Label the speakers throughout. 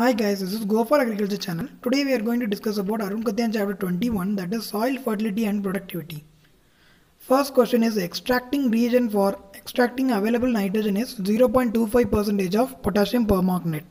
Speaker 1: Hi guys, this is Go for Agriculture channel. Today we are going to discuss about Arun Katyan chapter 21 that is soil fertility and productivity. First question is extracting reagent for extracting available nitrogen is 0.25 percentage of potassium permanganate.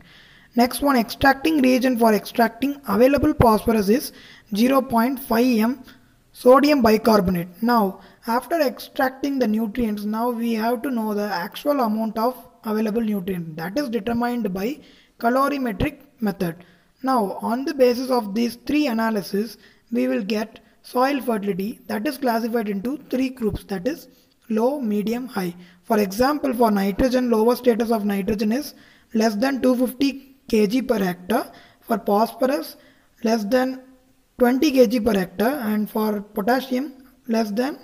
Speaker 1: Next one extracting reagent for extracting available phosphorus is 0.5 m sodium bicarbonate. Now after extracting the nutrients now we have to know the actual amount of available nutrient that is determined by colorimetric method. Now on the basis of these three analyses we will get soil fertility that is classified into three groups that is low, medium, high. For example for nitrogen lower status of nitrogen is less than 250 kg per hectare. For phosphorus less than 20 kg per hectare and for potassium less than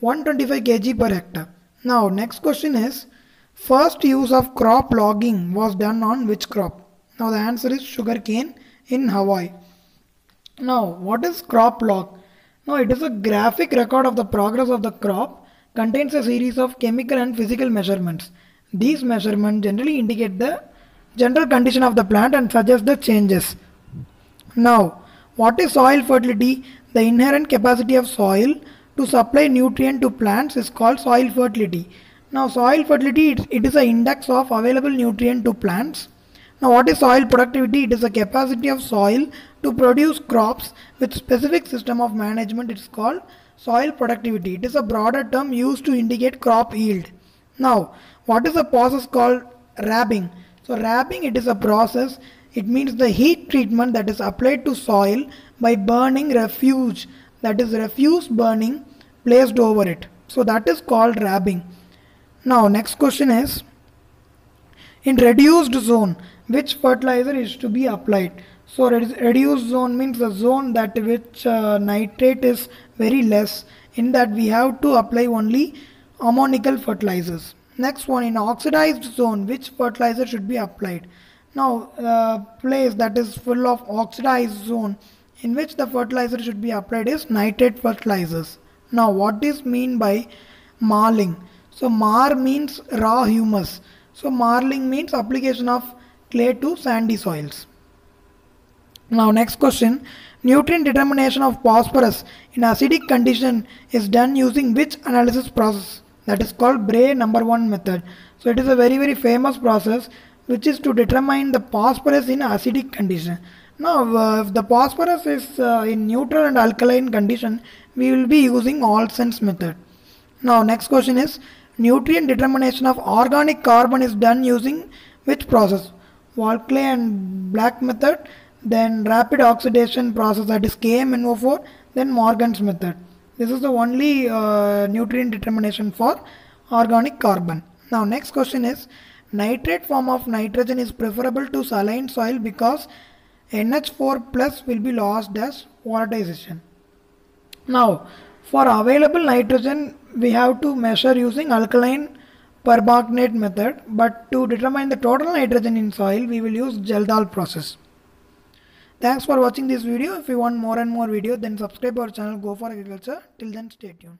Speaker 1: 125 kg per hectare. Now next question is First use of crop logging was done on which crop? Now the answer is sugarcane in Hawaii. Now what is crop log? Now it is a graphic record of the progress of the crop contains a series of chemical and physical measurements. These measurements generally indicate the general condition of the plant and suggest the changes. Now what is soil fertility? The inherent capacity of soil to supply nutrient to plants is called soil fertility. Now soil fertility, it, is an index of available nutrient to plants. Now what is soil productivity? It is the capacity of soil to produce crops with specific system of management. It is called soil productivity. It is a broader term used to indicate crop yield. Now what is the process called rabbing? So rabbing it is a process. It means the heat treatment that is applied to soil by burning refuse that is refuse burning placed over it. So that is called rabbing. Now next question is in reduced zone which fertilizer is to be applied. So reduced zone means the zone that which uh, nitrate is very less in that we have to apply only ammonical fertilizers. Next one in oxidized zone which fertilizer should be applied. Now uh, place that is full of oxidized zone in which the fertilizer should be applied is nitrate fertilizers. Now what is mean by marling? So mar means raw humus. So marling means application of clay to sandy soils. Now next question. Nutrient determination of phosphorus in acidic condition is done using which analysis process? That is called Bray number 1 method. So it is a very very famous process which is to determine the phosphorus in acidic condition. Now uh, if the phosphorus is uh, in neutral and alkaline condition we will be using Olsen's method. Now next question is Nutrient determination of organic carbon is done using which process? Walkley and Black method, then rapid oxidation process that is KMNO4, then Morgan's method. This is the only uh, nutrient determination for organic carbon. Now next question is nitrate form of nitrogen is preferable to saline soil because NH4 plus will be lost as volatilization. Now for available nitrogen we have to measure using alkaline permanganate method but to determine the total nitrogen in soil we will use Kjeldahl process. Thanks for watching this video. If you want more and more video then subscribe our channel Go for Agriculture. Till then stay tuned.